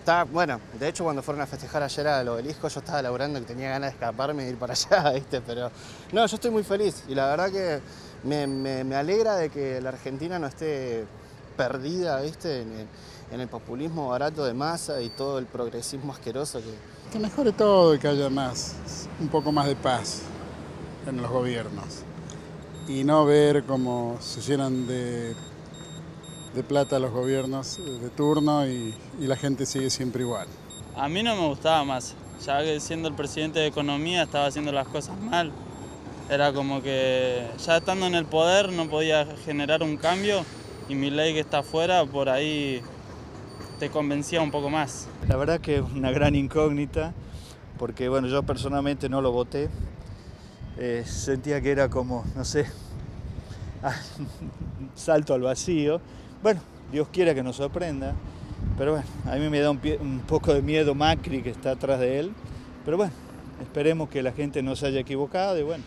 Está, bueno, de hecho cuando fueron a festejar ayer al obelisco yo estaba laburando que tenía ganas de escaparme y ir para allá, ¿viste? Pero no, yo estoy muy feliz y la verdad que me, me- me alegra de que la Argentina no esté perdida, ¿viste? En el, en el populismo barato de masa y todo el progresismo asqueroso que, Que mejore todo y que haya más, un poco más de paz en los gobiernos. Y no ver cómo se llenan de, de plata los gobiernos de turno y, y la gente sigue siempre igual. A mí no me gustaba más, ya que siendo el presidente de Economía estaba haciendo las cosas mal. Era como que ya estando en el poder no podía generar un cambio y mi ley que está afuera por ahí te convencía un poco más. La verdad que es una gran incógnita, porque bueno, yo personalmente no lo voté. Eh, sentía que era como, no sé, ah, salto al vacío. Bueno, Dios quiera que nos sorprenda, pero bueno, a mí me da un, un poco de miedo Macri que está atrás de él, pero bueno, esperemos que la gente no se haya equivocado y bueno,